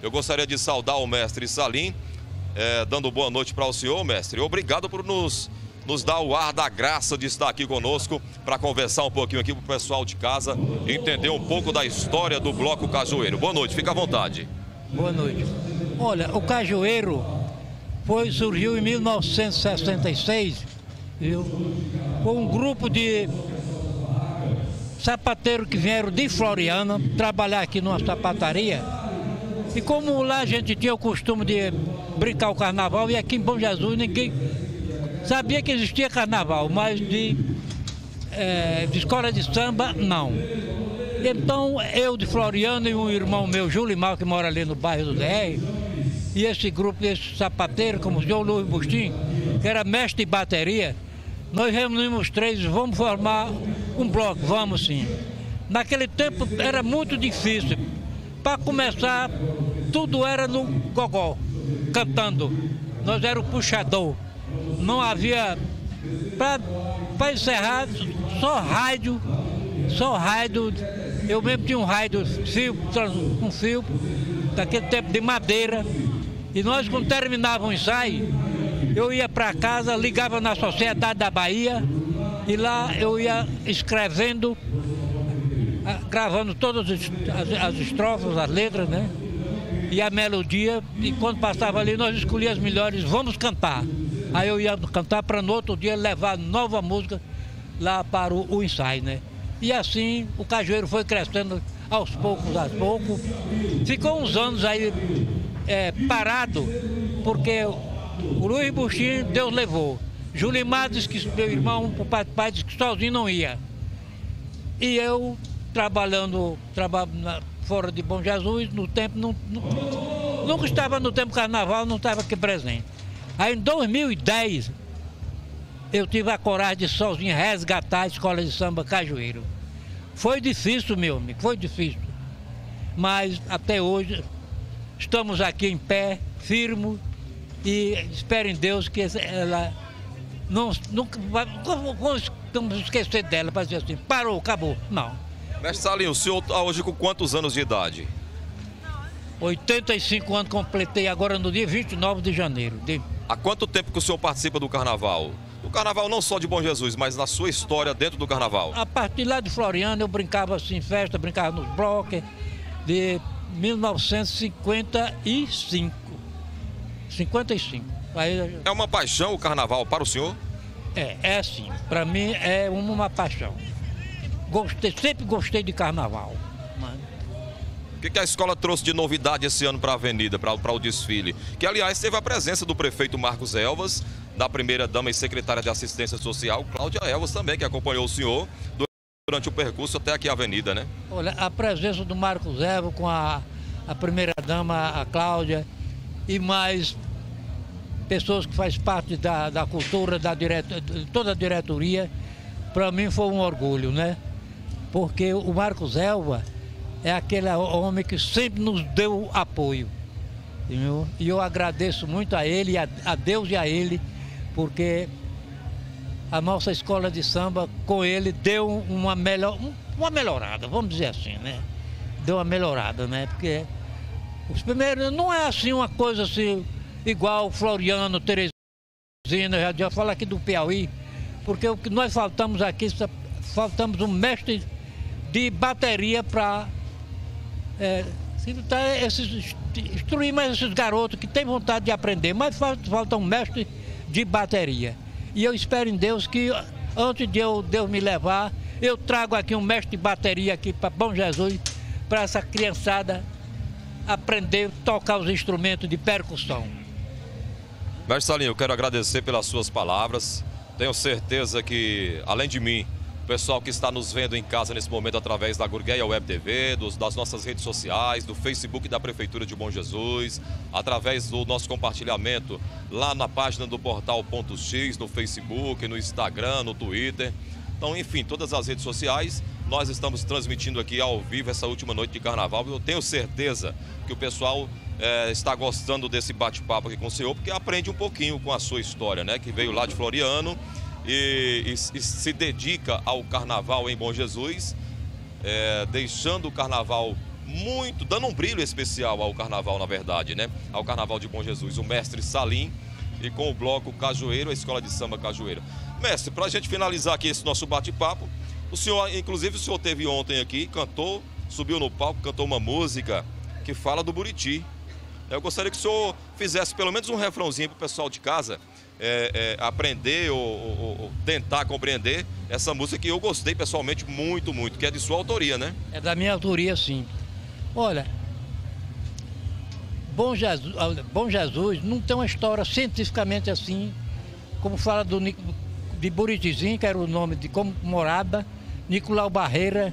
Eu gostaria de saudar o mestre Salim, é, dando boa noite para o senhor, mestre. Obrigado por nos, nos dar o ar da graça de estar aqui conosco para conversar um pouquinho aqui para o pessoal de casa, entender um pouco da história do Bloco Cajueiro. Boa noite, fica à vontade. Boa noite. Olha, o Cajueiro foi, surgiu em 1966, viu? Foi um grupo de sapateiros que vieram de Floriana trabalhar aqui numa sapataria. E como lá a gente tinha o costume de brincar o carnaval, e aqui em Bom Jesus ninguém sabia que existia carnaval, mas de, é, de escola de samba, não. Então eu de Floriano e um irmão meu, Julimar, que mora ali no bairro do DR, e esse grupo, esse sapateiro, como o senhor Luiz Bustim, que era mestre de bateria, nós reunimos três, vamos formar um bloco, vamos sim. Naquele tempo era muito difícil. Para começar, tudo era no gogó, cantando. Nós era o puxador. Não havia. Para encerrar, só rádio, só rádio. Eu mesmo tinha um rádio, fio, um fio, daquele tempo de madeira. E nós, quando terminávamos o ensaio, eu ia para casa, ligava na Sociedade da Bahia e lá eu ia escrevendo, gravando todas as, as estrofes, as letras, né? E a melodia, e quando passava ali, nós escolhíamos as melhores, vamos cantar. Aí eu ia cantar para no outro dia levar nova música lá para o, o ensaio, né? E assim o cajueiro foi crescendo aos poucos, aos poucos. Ficou uns anos aí é, parado, porque o Luiz Buxim, Deus levou. Julimar disse que meu irmão, o pai, pai disse que sozinho não ia. E eu, trabalhando, trabalhando fora de Bom Jesus, no tempo, não, não, nunca estava no tempo carnaval, não estava aqui presente. Aí em 2010, eu tive a coragem de sozinho resgatar a escola de samba Cajueiro. Foi difícil, meu amigo, foi difícil. Mas até hoje estamos aqui em pé, firme, e espero em Deus que ela não, nunca vamos esquecer dela para dizer assim, parou, acabou. Não. Mestre Salinho, o senhor está hoje com quantos anos de idade? 85 anos completei agora no dia 29 de janeiro. De... Há quanto tempo que o senhor participa do carnaval? O carnaval não só de Bom Jesus, mas na sua história dentro do carnaval. A partir lá de Floriano eu brincava assim em festa, brincava nos blocos de 1955. 55. Aí, é uma paixão o carnaval para o senhor? É, é assim. Para mim é uma paixão. Gostei, sempre gostei de carnaval. O que, que, a escola trouxe de novidade esse ano para a avenida, para o desfile? Que, aliás, teve a presença do prefeito Marcos Elvas, da primeira dama e secretária de assistência social, Cláudia Elvas, também, que acompanhou o senhor durante o percurso até aqui a avenida, né? Olha, a presença do Marcos Elvas com a, a primeira dama, a Cláudia, e mais pessoas que fazem parte da, da cultura, da direto, toda a diretoria, para mim foi um orgulho, né? Porque o Marcos Elva é aquele homem que sempre nos deu apoio. E eu agradeço muito a ele, a, Deus e a ele, porque a nossa escola de samba com ele deu uma, melhor, uma melhorada, vamos dizer assim, né? Deu uma melhorada, né? Porque os primeiros não é assim uma coisa assim igual Floriano, Teresina, já ia falar aqui do Piauí, porque o que nós faltamos aqui, faltamos um mestre de bateria para é, instruir mais esses garotos que têm vontade de aprender, mas falta, um mestre de bateria. E eu espero em Deus que antes de eu, Deus me levar, eu trago aqui um mestre de bateria aqui para Bom Jesus, para essa criançada aprender a tocar os instrumentos de percussão. Mestre Salinho, eu quero agradecer pelas suas palavras. Tenho certeza que, além de mim, pessoal que está nos vendo em casa nesse momento através da Gurgueia Web TV, dos, das nossas redes sociais, do Facebook da Prefeitura de Bom Jesus, através do nosso compartilhamento lá na página do portal Pontos X, no Facebook, no Instagram, no Twitter. Então, enfim, todas as redes sociais, nós estamos transmitindo aqui ao vivo essa última noite de carnaval. Eu tenho certeza que o pessoal é, está gostando desse bate-papo aqui com o senhor, porque aprende um pouquinho com a sua história, né? Que veio lá de Floriano e, e, e se dedica ao carnaval em Bom Jesus, é, deixando o carnaval muito, dando um brilho especial ao carnaval, na verdade, né? Ao carnaval de Bom Jesus, o mestre Salim e com o bloco Cajueiro, a escola de samba Cajueiro. Mestre, para a gente finalizar aqui esse nosso bate-papo, o senhor, inclusive, o senhor teve ontem aqui, cantou, subiu no palco, cantou uma música que fala do Buriti. Eu gostaria que o senhor fizesse pelo menos um refrãozinho para o pessoal de casa é, é, aprender ou, ou, ou, tentar compreender essa música que eu gostei pessoalmente muito, muito, que é de sua autoria, né? É da minha autoria, sim. Olha, Bom Jesus, Bom Jesus não tem uma história cientificamente assim, como fala do de Buritizinho, que era o nome de como morada, Nicolau Barreira,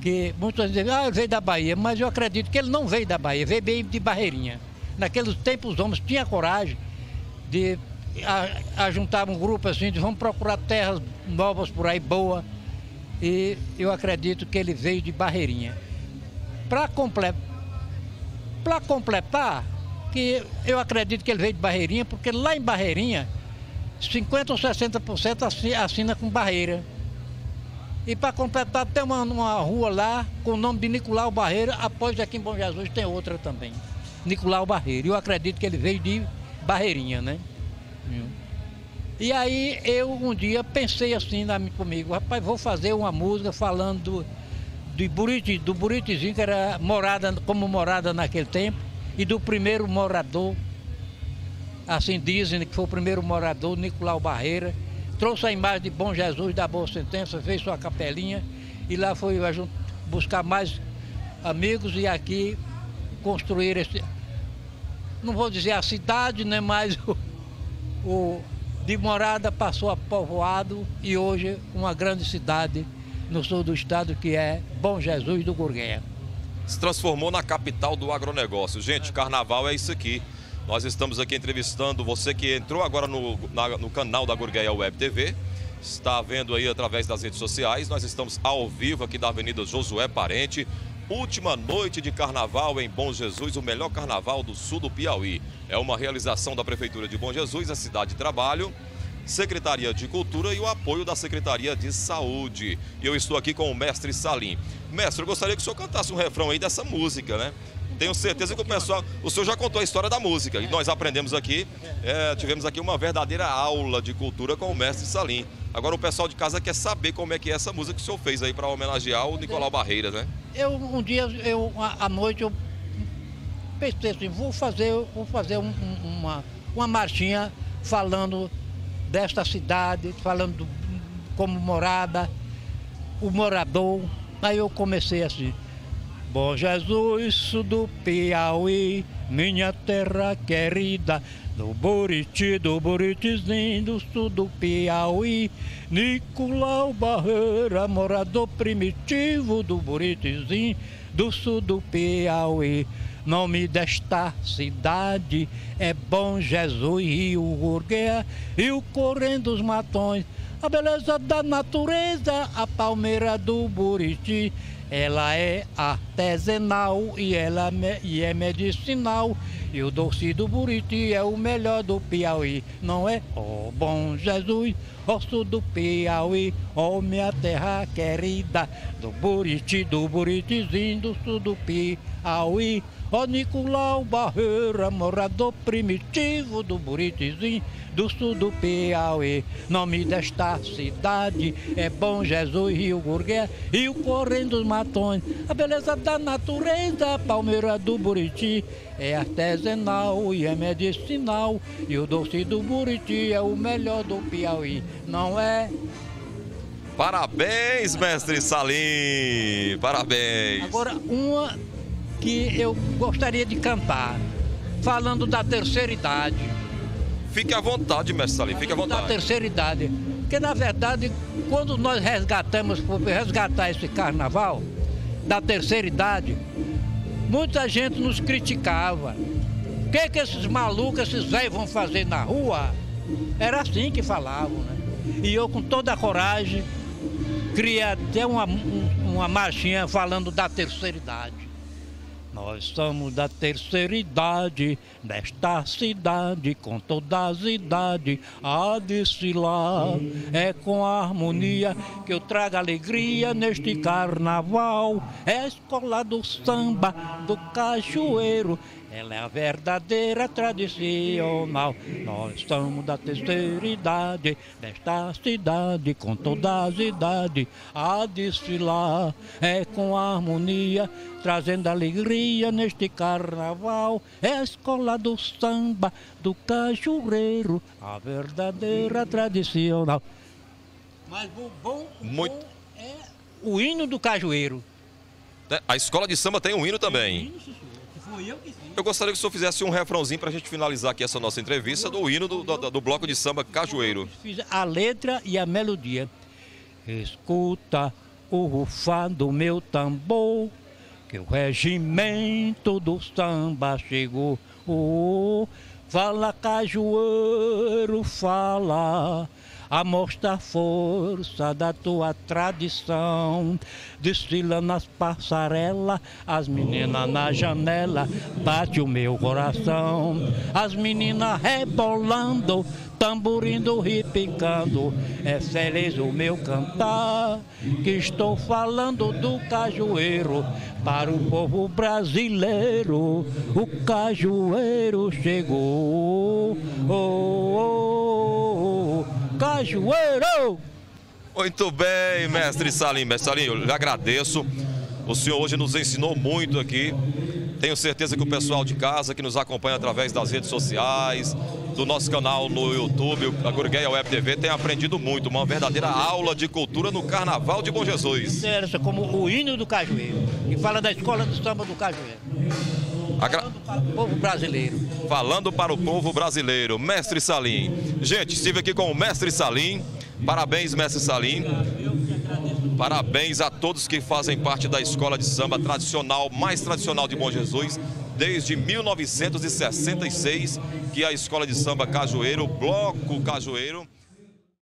que muitas vezes ah, ele veio da Bahia, mas eu acredito que ele não veio da Bahia, veio bem de Barreirinha. Naqueles tempos os homens tinham coragem de a, a juntar um grupo assim, de vamos procurar terras novas por aí, boa. E eu acredito que ele veio de Barreirinha. Para comple completar, que eu acredito que ele veio de Barreirinha, porque lá em Barreirinha, 50% ou 60% assina com Barreira. E para completar, tem uma, uma, rua lá com o nome de Nicolau Barreira, após aqui em Bom Jesus tem outra também. Nicolau Barreira. Eu acredito que ele veio de Barreirinha, né? E aí eu um dia pensei assim na, comigo, rapaz, vou fazer uma música falando do, Buriti, do Buritizinho, que era morada como morada naquele tempo, e do primeiro morador, assim dizem que foi o primeiro morador, Nicolau Barreira, trouxe a imagem de Bom Jesus da Boa Sentença, fez sua capelinha e lá foi buscar mais amigos e aqui construir esse. Não vou dizer a cidade, né? Mas o, de morada passou a povoado e hoje uma grande cidade no sul do estado que é Bom Jesus do Gurgueia. Se transformou na capital do agronegócio. Gente, carnaval é isso aqui. Nós estamos aqui entrevistando você que entrou agora no, na, no canal da Gurgueia Web TV. Está vendo aí através das redes sociais. Nós estamos ao vivo aqui da Avenida Josué Parente. Última noite de carnaval em Bom Jesus, o melhor carnaval do sul do Piauí. É uma realização da Prefeitura de Bom Jesus, a cidade de trabalho. Secretaria de Cultura e o apoio da Secretaria de Saúde. E eu estou aqui com o mestre Salim. Mestre, eu gostaria que o senhor cantasse um refrão aí dessa música, né? tenho certeza que o pessoal. O senhor já contou a história da música e nós aprendemos aqui, é, tivemos aqui uma verdadeira aula de cultura com o mestre Salim. Agora o pessoal de casa quer saber como é que é essa música que o senhor fez aí para homenagear o Nicolau Barreiras, né? Eu um dia, eu, à noite, eu pensei assim, vou fazer, vou fazer um, uma, uma marchinha falando desta cidade, falando do, como morada, o morador. Aí eu comecei assim. Bom Jesus do Piauí, minha terra querida, do Buriti, do Buritizinho, do sul do Piauí, Nicolau Barreira, morador primitivo do Buritizinho, do sul do Piauí. Nome desta cidade é Bom Jesus, Rio Gurgueia, o Correndo dos Matões, a beleza da natureza, a palmeira do Buriti, ela é artesanal e ela e é medicinal. E o doce do Buriti é o melhor do Piauí, não é? Oh, bom Jesus, osso do Piauí, oh minha terra querida, do Buriti, do Buritizinho, do sul do Piauí. Ó Nicolau Barreira, morador primitivo do Buritizinho, do sul do Piauí. Nome desta cidade é Bom Jesus, Rio Gurgué, Rio Correndo dos Matões. A beleza da natureza, a palmeira do Buriti, é artesanal e é medicinal. E o doce do Buriti é o melhor do Piauí, não é? Parabéns, mestre Salim! Parabéns! Agora, uma que eu gostaria de cantar, falando da terceira idade. Fique à vontade, mestre Salim, fique à vontade. Da terceira idade. Porque, na verdade, quando nós resgatamos, resgatar esse carnaval da terceira idade, muita gente nos criticava. O que, que esses malucos, esses velhos vão fazer na rua? Era assim que falavam, né? E eu, com toda a coragem, criei até uma, uma marchinha falando da terceira idade Nós somos da terceira idade, desta cidade, com todas as idades, a desfilar. É com a harmonia que eu trago alegria neste carnaval. É a escola do samba, do cajueiro, ela é a verdadeira tradicional. Nós somos da terceira idade, desta cidade, com todas as idades, a desfilar. É com harmonia, trazendo alegria neste carnaval. É a escola do samba, do cajueiro, a verdadeira tradicional. Mas o bom, o Muito. bom é o hino do cajueiro. A escola de samba tem um hino também. Hino, sim, senhor. Eu gostaria que o senhor fizesse um refrãozinho para a gente finalizar aqui essa nossa entrevista do hino do, do, do bloco de samba Cajueiro. Fiz a letra e a melodia. Escuta o rufar do meu tambor, que o regimento do samba chegou. Oh, fala cajueiro, fala. A mostra a força da tua tradição. Desfila nas passarelas, as meninas na janela, bate o meu coração. As meninas rebolando, tamborindo, repicando. É feliz o meu cantar, que estou falando do cajueiro para o povo brasileiro. O cajueiro chegou. Oh, oh, oh, cajueiro! Muito bem, mestre Salim. Mestre Salim, eu lhe agradeço. O senhor hoje nos ensinou muito aqui. Tenho certeza que o pessoal de casa que nos acompanha através das redes sociais, do nosso canal no YouTube, a Gurgueia Web TV, tem aprendido muito. Uma verdadeira aula de cultura no Carnaval de Bom Jesus. Interessa como o hino do cajueiro, que fala da escola do samba do cajueiro. Agra- Falando para o povo brasileiro. Falando para o povo brasileiro, mestre Salim. Gente, estive aqui com o mestre Salim. Parabéns, mestre Salim. Parabéns a todos que fazem parte da escola de samba tradicional, mais tradicional de Bom Jesus, desde 1966, que é a escola de samba Cajueiro, Bloco Cajueiro.